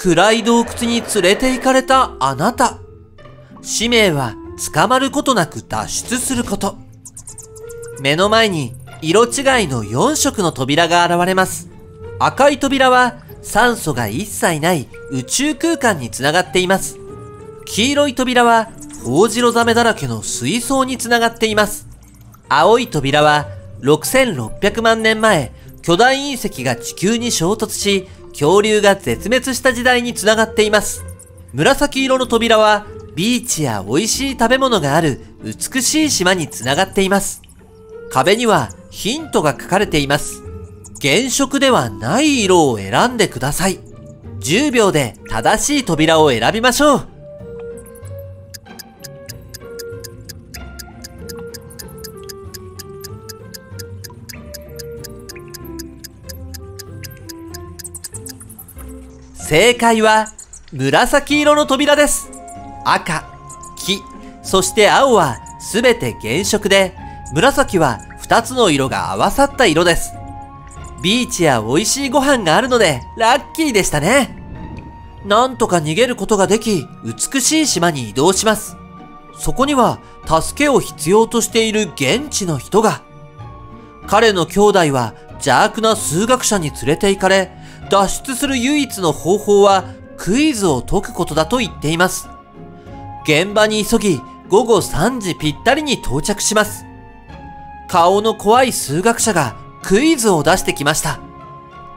暗い洞窟に連れて行かれたあなた。使命は捕まることなく脱出すること。目の前に色違いの4色の扉が現れます。赤い扉は酸素が一切ない宇宙空間につながっています。黄色い扉はホウジロザメだらけの水槽につながっています。青い扉は6600万年前、巨大隕石が地球に衝突し、恐竜が絶滅した時代につながっています。紫色の扉はビーチや美味しい食べ物がある美しい島につながっています。壁にはヒントが書かれています。原色ではない色を選んでください。10秒で正しい扉を選びましょう。正解は紫色の扉です。赤、黄、そして青はすべて原色で、紫は2つの色が合わさった色です。ビーチや美味しいご飯があるのでラッキーでしたね。なんとか逃げることができ、美しい島に移動します。そこには助けを必要としている現地の人が。彼の兄弟は邪悪な数学者に連れて行かれ、脱出する唯一の方法はクイズを解くことだと言っています。現場に急ぎ午後3時ぴったりに到着します。顔の怖い数学者がクイズを出してきました。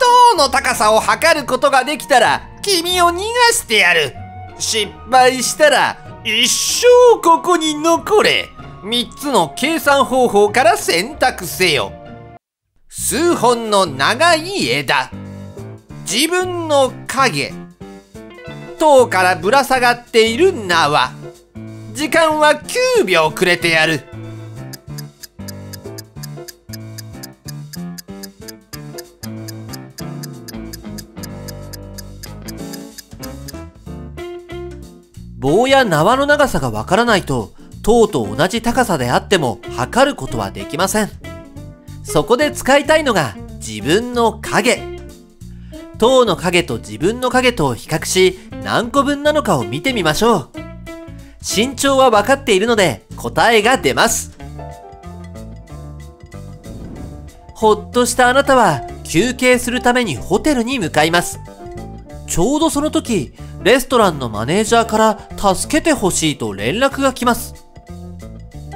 塔の高さを測ることができたら君を逃がしてやる失敗したら一生ここに残れ3つの計算方法から選択せよ数本の長い枝自分の影塔からぶら下がっている縄時間は9秒くれてやる棒や縄の長さがわからないと、塔と同じ高さであっても測ることはできません。そこで使いたいのが自分の影。塔の影と自分の影とを比較し、何個分なのかを見てみましょう。身長は分かっているので答えが出ます。ほっとしたあなたは休憩するためにホテルに向かいます。ちょうどその時、レストランのマネージャーから助けてほしいと連絡が来ます。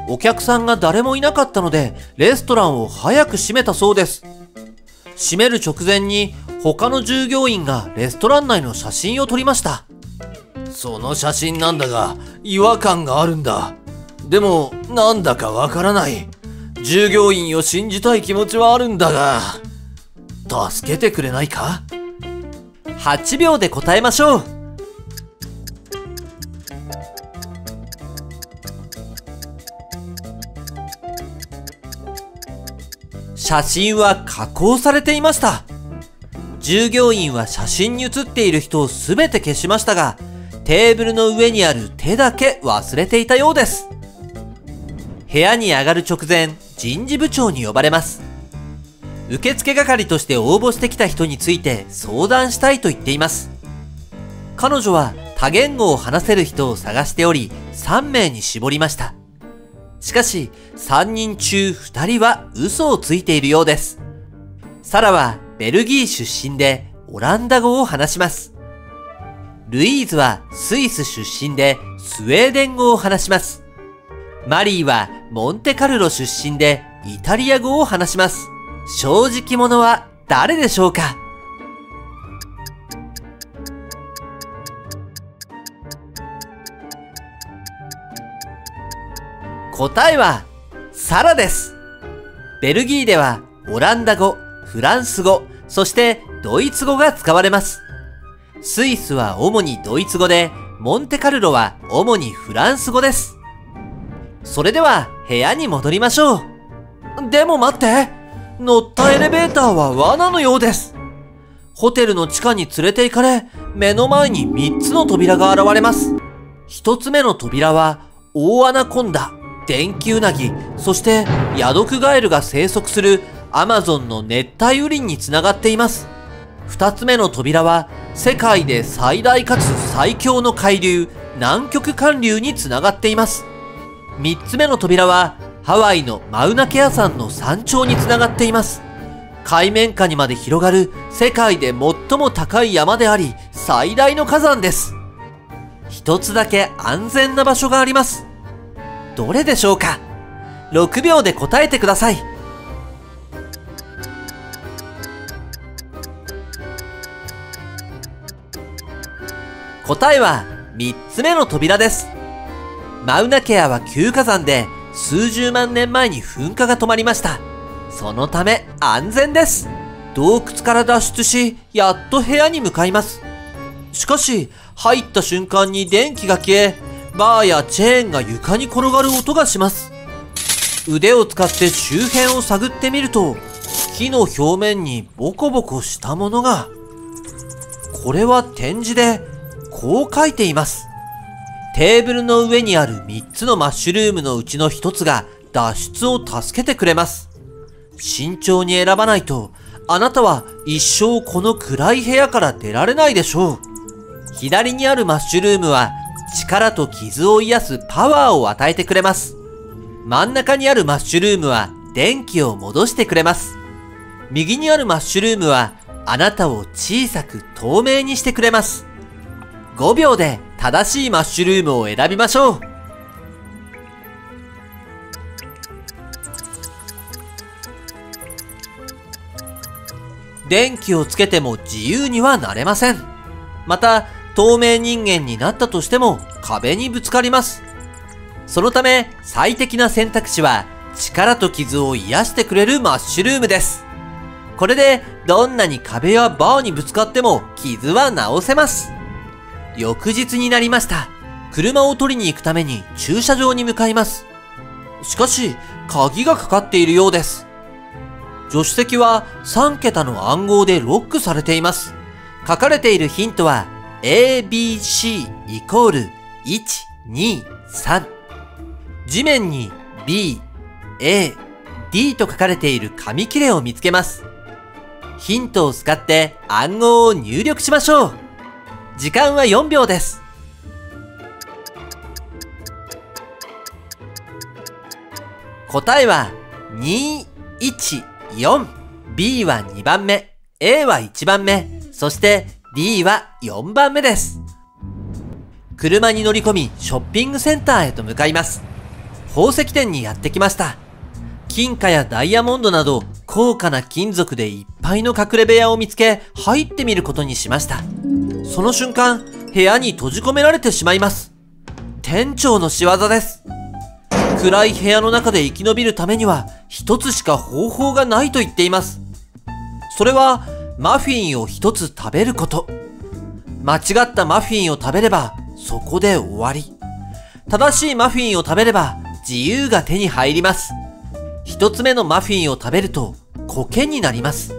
お客さんが誰もいなかったので、レストランを早く閉めたそうです。閉める直前に他の従業員がレストラン内の写真を撮りました。その写真なんだが違和感があるんだでもなんだかわからない従業員を信じたい気持ちはあるんだが助けてくれないか？8秒で答えましょう。写真は加工されていました。従業員は写真に写っている人をすべて消しましたが、テーブルの上にある手だけ忘れていたようです。部屋に上がる直前、人事部長に呼ばれます。受付係として応募してきた人について相談したいと言っています。彼女は多言語を話せる人を探しており、3名に絞りました。しかし、3人中2人は嘘をついているようです。サラはベルギー出身でオランダ語を話します。ルイーズはスイス出身でスウェーデン語を話します。マリーはモンテカルロ出身でイタリア語を話します。正直者は誰でしょうか？答えは、サラです。ベルギーでは、オランダ語、フランス語、そしてドイツ語が使われます。スイスは主にドイツ語で、モンテカルロは主にフランス語です。それでは、部屋に戻りましょう。でも待って乗ったエレベーターは罠のようです。ホテルの地下に連れて行かれ、目の前に3つの扉が現れます。1つ目の扉は、大アナコンダ、電気ウナギ、そしてヤドクガエルが生息するアマゾンの熱帯雨林につながっています。2つ目の扉は、世界で最大かつ最強の海流、南極寒流につながっています。3つ目の扉は、ハワイのマウナケア山の山頂につながっています。海面下にまで広がる世界で最も高い山であり、最大の火山です。一つだけ安全な場所があります。どれでしょうか ?6 秒で答えてください。答えは3つ目の扉です。マウナケアは旧火山で数十万年前に噴火が止まりました。そのため安全です。洞窟から脱出し、やっと部屋に向かいます。しかし、入った瞬間に電気が消え、バーやチェーンが床に転がる音がします。腕を使って周辺を探ってみると、木の表面にボコボコしたものが。これは展示で、こう書いています。テーブルの上にある3つのマッシュルームのうちの1つが脱出を助けてくれます。慎重に選ばないと、あなたは一生この暗い部屋から出られないでしょう。左にあるマッシュルームは力と傷を癒すパワーを与えてくれます。真ん中にあるマッシュルームは電気を戻してくれます。右にあるマッシュルームはあなたを小さく透明にしてくれます。5秒で正しいマッシュルームを選びましょう。電気をつけても自由にはなれません。また、透明人間になったとしても壁にぶつかります。そのため最適な選択肢は力と傷を癒してくれるマッシュルームです。これでどんなに壁やバーにぶつかっても傷は治せます。翌日になりました。車を取りに行くために駐車場に向かいます。しかし、鍵がかかっているようです。助手席は3桁の暗号でロックされています。書かれているヒントは ABC イコール1、2、3。地面に B、A、D と書かれている紙切れを見つけます。ヒントを使って暗号を入力しましょう。時間は4秒です。答えは214。B は2番目、A は1番目、そして D は4番目です。車に乗り込み、ショッピングセンターへと向かいます。宝石店にやってきました。金貨やダイヤモンドなど、高価な金属でいっぱいの隠れ部屋を見つけ、入ってみることにしました。その瞬間、部屋に閉じ込められてしまいます。店長の仕業です。暗い部屋の中で生き延びるためには、一つしか方法がないと言っています。それは、マフィンを一つ食べること。間違ったマフィンを食べれば、そこで終わり。正しいマフィンを食べれば、自由が手に入ります。一つ目のマフィンを食べると、苔になります。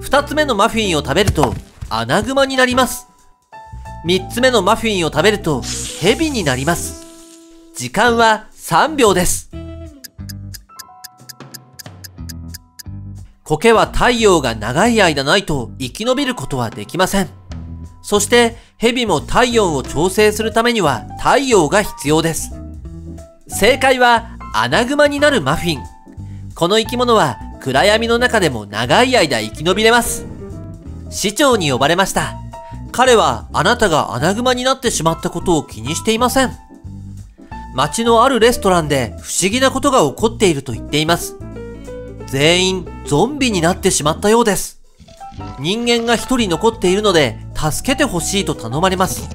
二つ目のマフィンを食べると、アナグマになります。三つ目のマフィンを食べると、蛇になります。時間は3秒です。苔は太陽が長い間ないと生き延びることはできません。そして蛇も体温を調整するためには太陽が必要です。正解はアナグマになるマフィン。この生き物は暗闇の中でも長い間生き延びれます。市長に呼ばれました。彼はあなたがアナグマになってしまったことを気にしていません。街のあるレストランで不思議なことが起こっていると言っています。全員ゾンビになってしまったようです。人間が一人残っているので助けてほしいと頼まれます。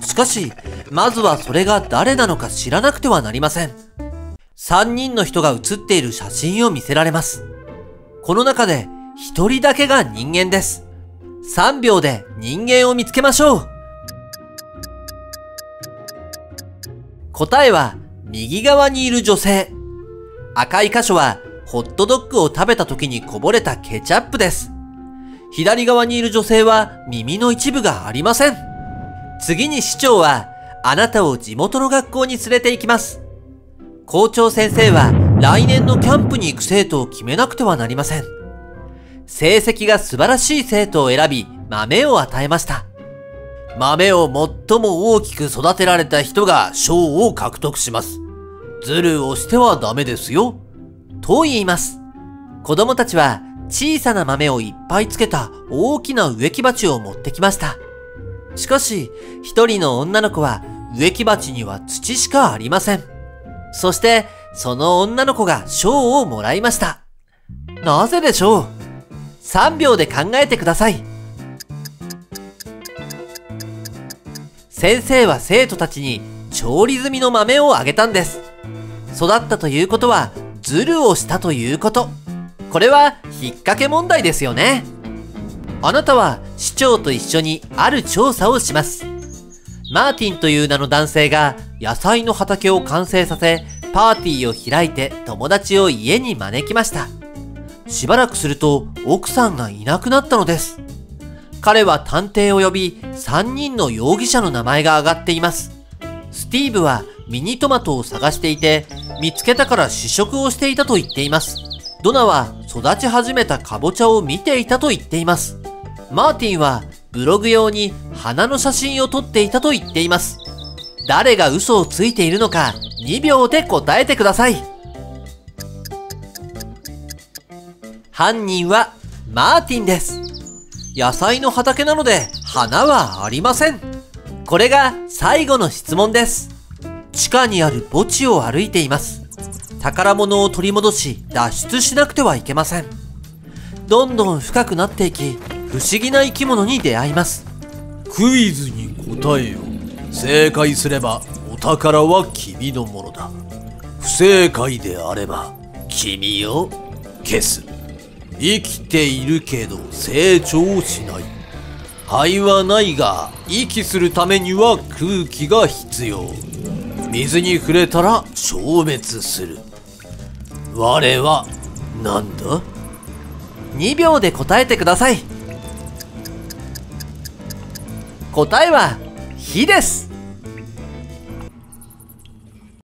しかし、まずはそれが誰なのか知らなくてはなりません。三人の人が写っている写真を見せられます。この中で一人だけが人間です。3秒で人間を見つけましょう。答えは右側にいる女性。赤い箇所はホットドッグを食べた時にこぼれたケチャップです。左側にいる女性は耳の一部がありません。次に市長はあなたを地元の学校に連れて行きます。校長先生は来年のキャンプに行く生徒を決めなくてはなりません。成績が素晴らしい生徒を選び、豆を与えました。豆を最も大きく育てられた人が賞を獲得します。ズルをしてはダメですよ。と言います。子供たちは小さな豆をいっぱいつけた大きな植木鉢を持ってきました。しかし、一人の女の子は植木鉢には土しかありません。そして、その女の子が賞をもらいました。なぜでしょう？?3 秒で考えてください。先生は生徒たちに調理済みの豆をあげたんです。育ったということは、ズルをしたということ。これは、引っ掛け問題ですよね。あなたは市長と一緒にある調査をします。マーティンという名の男性が野菜の畑を完成させ、パーティーを開いて友達を家に招きました。しばらくすると奥さんがいなくなったのです。彼は探偵を呼び、3人の容疑者の名前が挙がっています。スティーブはミニトマトを探していて、見つけたから試食をしていたと言っています。ドナは育ち始めたカボチャを見ていたと言っています。マーティンはブログ用に花の写真を撮っていたと言っています。誰が嘘をついているのか2秒で答えてください。犯人はマーティンです。野菜の畑なので花はありません。これが最後の質問です。地下にある墓地を歩いています。宝物を取り戻し脱出しなくてはいけません。どんどん深くなっていき、不思議な生き物に出会います。クイズに答えよ。正解すればお宝は君のものだ。不正解であれば君を消す。生きているけど成長しない。肺はないが息するためには空気が必要。水に触れたら消滅する。我は何だ？2秒で答えてください。答えは、火です。